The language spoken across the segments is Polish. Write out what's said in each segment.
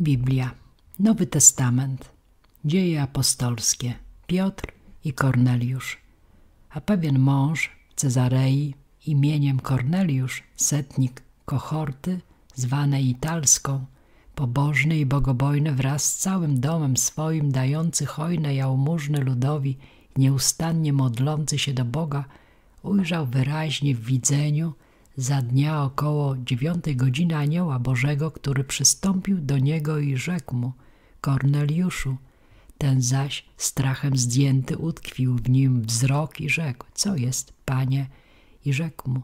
Biblia, Nowy Testament, Dzieje apostolskie, Piotr i Korneliusz. A pewien mąż Cezarei imieniem Korneliusz, setnik kohorty, zwanej Italską, pobożny i bogobojny wraz z całym domem swoim, dający hojne jałmużny ludowi, nieustannie modlący się do Boga, ujrzał wyraźnie w widzeniu za dnia około dziewiątej godziny anioła Bożego, który przystąpił do niego i rzekł mu, Korneliuszu, ten zaś strachem zdjęty utkwił w nim wzrok i rzekł, co jest, panie? I rzekł mu,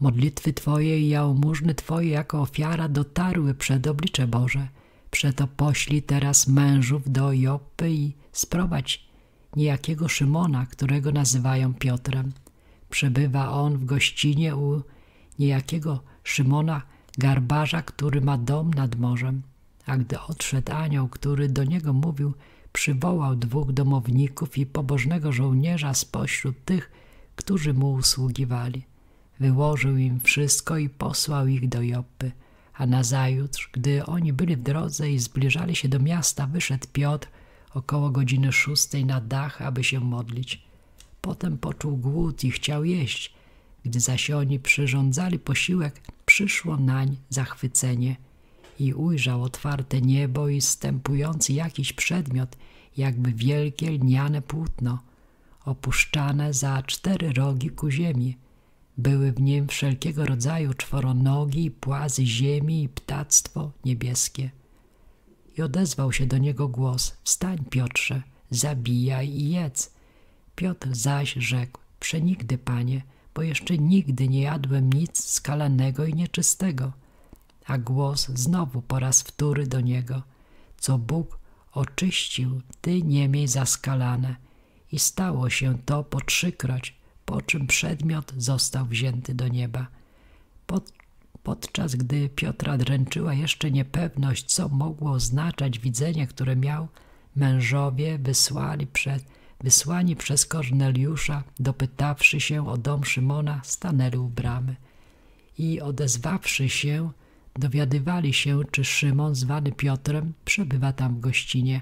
modlitwy twoje i jałmużny twoje jako ofiara dotarły przed oblicze Boże. Przeto poślij teraz mężów do Joppy i sprowadź niejakiego Szymona, którego nazywają Piotrem. Przebywa on w gościnie u niejakiego Szymona garbarza, który ma dom nad morzem. A gdy odszedł anioł, który do niego mówił, przywołał dwóch domowników i pobożnego żołnierza spośród tych, którzy mu usługiwali. Wyłożył im wszystko i posłał ich do Joppy. A nazajutrz, gdy oni byli w drodze i zbliżali się do miasta, wyszedł Piotr około godziny szóstej na dach, aby się modlić. Potem poczuł głód i chciał jeść. Gdy zaś oni przyrządzali posiłek, przyszło nań zachwycenie i ujrzał otwarte niebo i stępujący jakiś przedmiot, jakby wielkie lniane płótno, opuszczane za cztery rogi ku ziemi. Były w nim wszelkiego rodzaju czworonogi, płazy ziemi i ptactwo niebieskie. I odezwał się do niego głos, wstań Piotrze, zabijaj i jedz. Piotr zaś rzekł, przenigdy, panie, bo jeszcze nigdy nie jadłem nic skalanego i nieczystego. A głos znowu po raz wtóry do niego, co Bóg oczyścił, ty nie miej zaskalane. I stało się to po trzykroć, po czym przedmiot został wzięty do nieba. Pod, podczas gdy Piotra dręczyła jeszcze niepewność, co mogło oznaczać widzenie, które miał, mężowie wysłali przed wysłani przez Korneliusza, dopytawszy się o dom Szymona, stanęli u bramy. I odezwawszy się, dowiadywali się, czy Szymon, zwany Piotrem, przebywa tam w gościnie.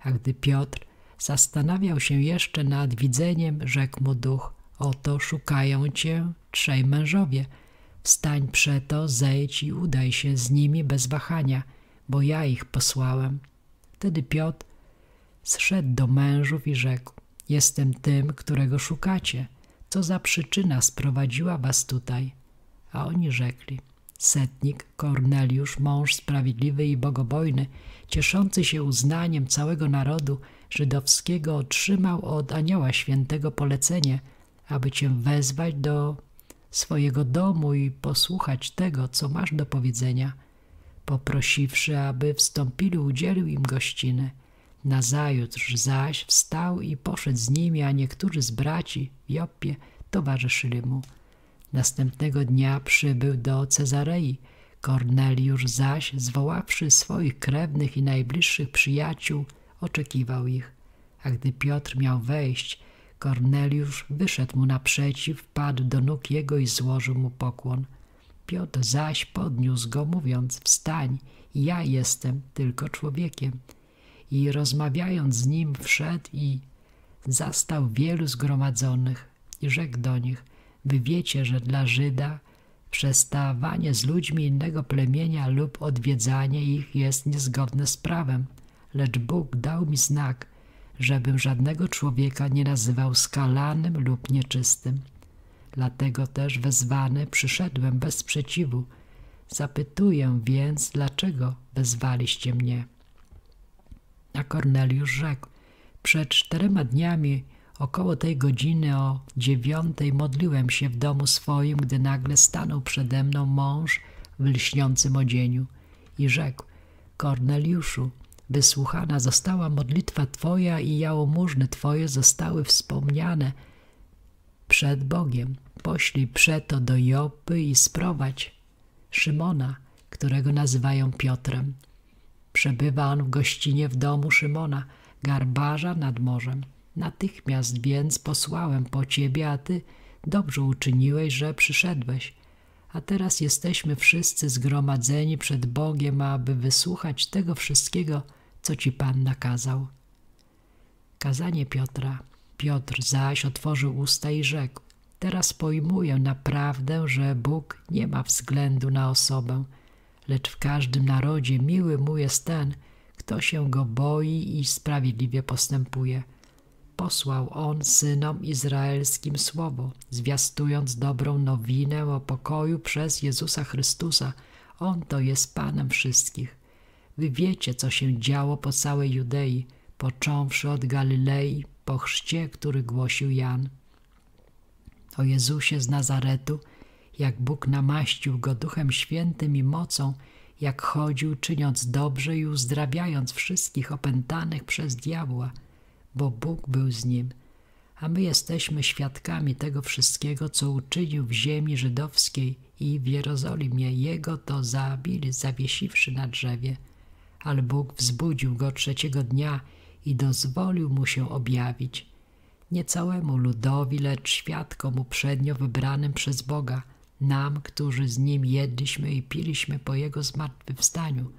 A gdy Piotr zastanawiał się jeszcze nad widzeniem, rzekł mu duch, oto szukają cię trzej mężowie. Wstań przeto, zejdź i udaj się z nimi bez wahania, bo ja ich posłałem. Wtedy Piotr zszedł do mężów i rzekł, Jestem tym, którego szukacie. Co za przyczyna sprowadziła was tutaj? A oni rzekli, setnik Korneliusz, mąż sprawiedliwy i bogobojny, cieszący się uznaniem całego narodu żydowskiego, otrzymał od anioła świętego polecenie, aby cię wezwać do swojego domu i posłuchać tego, co masz do powiedzenia. Poprosiwszy, aby wstąpili, udzielił im gościny – Nazajutrz zaś wstał i poszedł z nimi, a niektórzy z braci w Joppie towarzyszyli mu. Następnego dnia przybył do Cezarei. Korneliusz zaś, zwoławszy swoich krewnych i najbliższych przyjaciół, oczekiwał ich. A gdy Piotr miał wejść, Korneliusz wyszedł mu naprzeciw, wpadł do nóg jego i złożył mu pokłon. Piotr zaś podniósł go, mówiąc, wstań, ja jestem tylko człowiekiem i rozmawiając z nim wszedł i zastał wielu zgromadzonych i rzekł do nich, wy wiecie, że dla Żyda przestawanie z ludźmi innego plemienia lub odwiedzanie ich jest niezgodne z prawem, lecz Bóg dał mi znak, żebym żadnego człowieka nie nazywał skalanym lub nieczystym. Dlatego też wezwany przyszedłem bez sprzeciwu. Zapytuję więc, dlaczego wezwaliście mnie? A Korneliusz rzekł, przed czterema dniami około tej godziny o dziewiątej modliłem się w domu swoim, gdy nagle stanął przede mną mąż w lśniącym odzieniu i rzekł, Korneliuszu, wysłuchana została modlitwa Twoja i jałmużny Twoje zostały wspomniane przed Bogiem. Poślij przeto do Jopy i sprowadź Szymona, którego nazywają Piotrem. Przebywa on w gościnie w domu Szymona, garbarza nad morzem. Natychmiast więc posłałem po ciebie, a ty dobrze uczyniłeś, że przyszedłeś. a teraz jesteśmy wszyscy zgromadzeni przed Bogiem, aby wysłuchać tego wszystkiego, co Ci Pan nakazał. Kazanie Piotra. Piotr zaś otworzył usta i rzekł: Teraz pojmuję naprawdę, że Bóg nie ma względu na osobę, lecz w każdym narodzie miły mu jest ten, kto się go boi i sprawiedliwie postępuje. Posłał on synom izraelskim słowo, zwiastując dobrą nowinę o pokoju przez Jezusa Chrystusa. On to jest Panem wszystkich. Wy wiecie, co się działo po całej Judei, począwszy od Galilei, po chrzcie, który głosił Jan. O Jezusie z Nazaretu, jak Bóg namaścił go Duchem Świętym i mocą, jak chodził, czyniąc dobrze i uzdrawiając wszystkich opętanych przez diabła, bo Bóg był z nim. A my jesteśmy świadkami tego wszystkiego, co uczynił w ziemi żydowskiej i w Jerozolimie. Jego to zabili, zawiesiwszy na drzewie. Ale Bóg wzbudził go trzeciego dnia i dozwolił mu się objawić. Nie całemu ludowi, lecz świadkom uprzednio wybranym przez Boga – nam, którzy z Nim jedliśmy i piliśmy po Jego zmartwychwstaniu.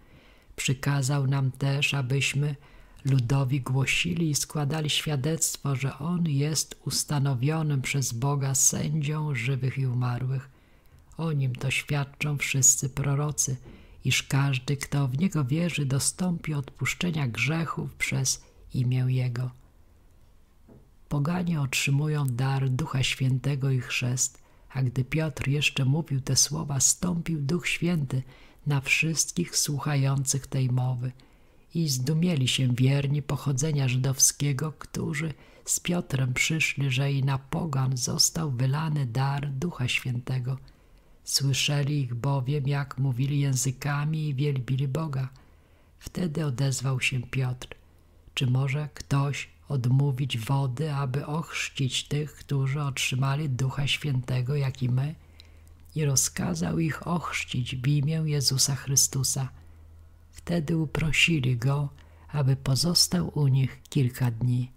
Przykazał nam też, abyśmy ludowi głosili i składali świadectwo, że On jest ustanowionym przez Boga sędzią żywych i umarłych. O Nim to świadczą wszyscy prorocy, iż każdy, kto w Niego wierzy, dostąpi odpuszczenia grzechów przez imię Jego. Poganie otrzymują dar Ducha Świętego i chrzest, a gdy Piotr jeszcze mówił te słowa, stąpił Duch Święty na wszystkich słuchających tej mowy i zdumieli się wierni pochodzenia żydowskiego, którzy z Piotrem przyszli, że i na pogan został wylany dar Ducha Świętego. Słyszeli ich bowiem, jak mówili językami i wielbili Boga. Wtedy odezwał się Piotr. Czy może ktoś odmówić wody, aby ochrzcić tych, którzy otrzymali Ducha Świętego, jak i my, i rozkazał ich ochrzcić w imię Jezusa Chrystusa. Wtedy uprosili go, aby pozostał u nich kilka dni.